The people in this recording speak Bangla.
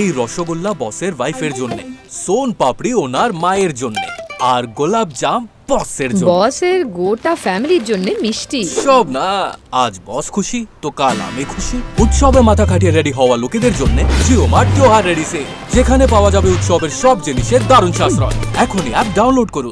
এই রসগোল্লা বসের ওয়াইফের জন্য সোন পাপড়ি ওনার মায়ের জন্য আর গোলাপ জাম বসের জন্য। বসের গোটা ফ্যামিলির জন্য মিষ্টি। সব না আজ বস খুশি তো কাল আমি খুশি। উৎসবে মাথা খাটিয়ে রেডি হওয়া লোকেদের জন্য জিও মার্ট রেডি সে যেখানে পাওয়া যাবে উৎসবের সব জিনিসের দারুণ সাশ্রয়। এখনই অ্যাপ ডাউনলোড করুন।